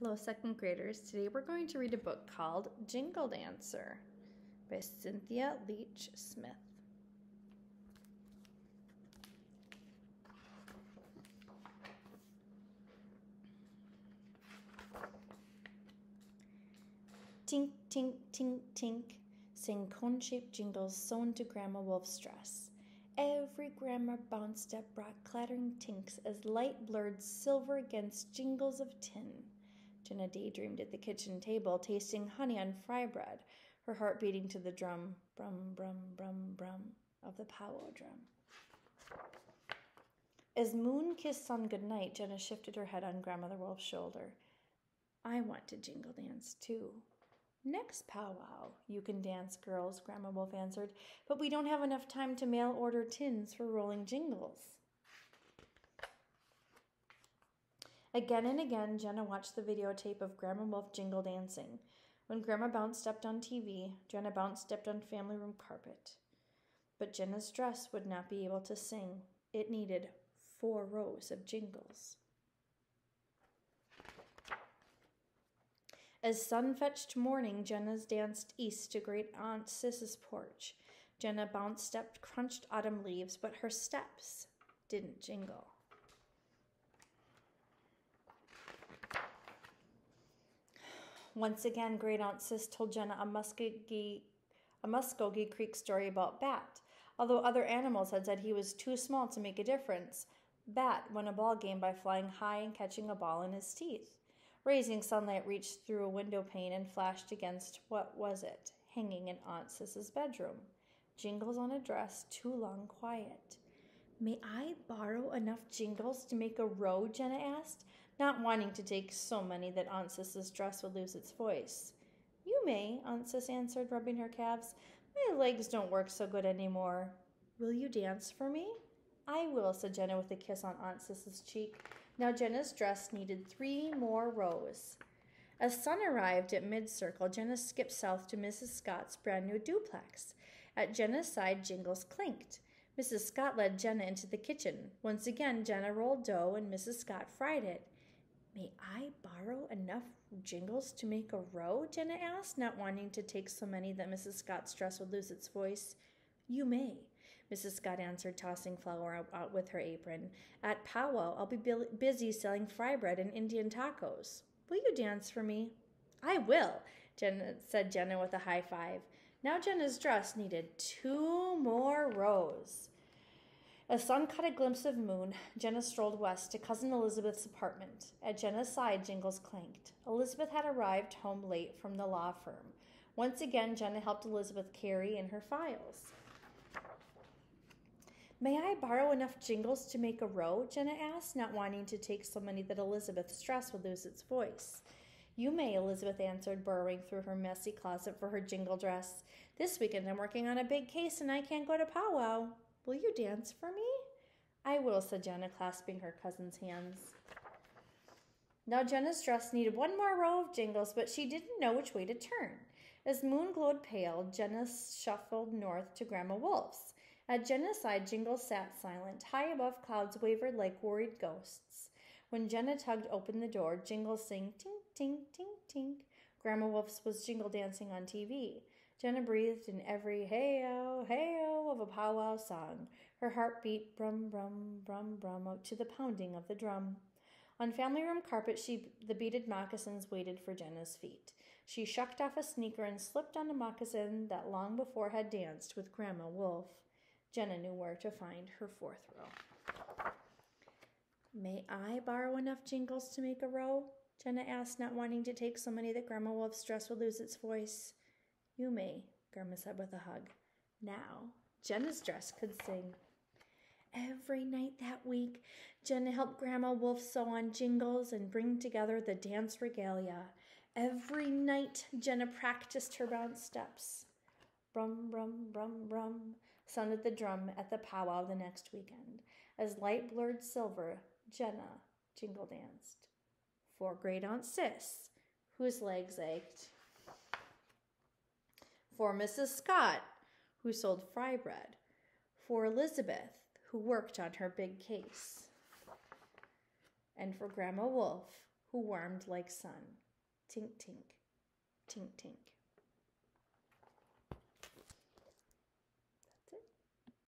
Hello, second graders. Today we're going to read a book called Jingle Dancer by Cynthia Leitich Smith. Tink, tink, tink, tink, sing cone shaped jingles sewn to Grandma Wolf's dress. Every grandma bounce step brought clattering tinks as light blurred silver against jingles of tin. Jenna daydreamed at the kitchen table, tasting honey on fry bread, her heart beating to the drum, brum, brum, brum, brum, of the powwow drum. As Moon kissed Sun good night, Jenna shifted her head on Grandmother Wolf's shoulder. I want to jingle dance too. Next powwow, you can dance, girls, Grandma Wolf answered, but we don't have enough time to mail order tins for rolling jingles. Again and again, Jenna watched the videotape of Grandma Wolf jingle dancing. When Grandma Bounce stepped on TV, Jenna Bounce stepped on family room carpet. But Jenna's dress would not be able to sing. It needed four rows of jingles. As sun fetched morning, Jenna's danced east to great Aunt Sis's porch. Jenna bounced stepped crunched autumn leaves, but her steps didn't jingle. Once again, Great Aunt Sis told Jenna a Muskogee, a Muskogee Creek story about Bat. Although other animals had said he was too small to make a difference, Bat won a ball game by flying high and catching a ball in his teeth. Raising sunlight reached through a window pane and flashed against what was it, hanging in Aunt Sis's bedroom. Jingles on a dress, too long quiet. May I borrow enough jingles to make a row? Jenna asked, not wanting to take so many that Aunt Sis's dress would lose its voice. You may, Aunt Sis answered, rubbing her calves. My legs don't work so good any more. Will you dance for me? I will, said Jenna with a kiss on Aunt Sis's cheek. Now Jenna's dress needed three more rows. As Sun arrived at mid circle, Jenna skipped south to Mrs. Scott's brand new duplex. At Jenna's side, jingles clinked. Mrs. Scott led Jenna into the kitchen. Once again, Jenna rolled dough and Mrs. Scott fried it. May I borrow enough jingles to make a row? Jenna asked, not wanting to take so many that Mrs. Scott's dress would lose its voice. You may, Mrs. Scott answered, tossing flour out with her apron. At powwow, I'll be busy selling fry bread and Indian tacos. Will you dance for me? I will, Jenna, said Jenna with a high five. Now Jenna's dress needed two more rows. As Sun caught a glimpse of Moon, Jenna strolled west to Cousin Elizabeth's apartment. At Jenna's side, jingles clanked. Elizabeth had arrived home late from the law firm. Once again, Jenna helped Elizabeth carry in her files. May I borrow enough jingles to make a row? Jenna asked, not wanting to take so many that Elizabeth's dress would lose its voice. You may, Elizabeth answered, burrowing through her messy closet for her jingle dress. This weekend I'm working on a big case and I can't go to powwow. Will you dance for me? I will, said Jenna, clasping her cousin's hands. Now Jenna's dress needed one more row of jingles, but she didn't know which way to turn. As moon glowed pale, Jenna shuffled north to Grandma Wolf's. At Jenna's side, Jingles sat silent. High above clouds wavered like worried ghosts. When Jenna tugged open the door, Jingles sang tink, tink, tink, tink. Grandma Wolf's was jingle dancing on TV. Jenna breathed in every hey-o, a powwow song. Her heart beat brum, brum, brum, brum to the pounding of the drum. On family room carpet, she the beaded moccasins waited for Jenna's feet. She shucked off a sneaker and slipped on a moccasin that long before had danced with Grandma Wolf. Jenna knew where to find her fourth row. May I borrow enough jingles to make a row? Jenna asked, not wanting to take so many that Grandma Wolf's dress would lose its voice. You may, Grandma said with a hug. Now, Jenna's dress could sing. Every night that week, Jenna helped Grandma Wolf sew on jingles and bring together the dance regalia. Every night, Jenna practiced her bounce steps. Brum, brum, brum, brum, sounded the drum at the powwow the next weekend. As light blurred silver, Jenna jingle danced. For great Aunt Sis, whose legs ached for Mrs. Scott, who sold fry bread, for Elizabeth, who worked on her big case, and for Grandma Wolf, who warmed like sun. Tink, tink, tink, tink.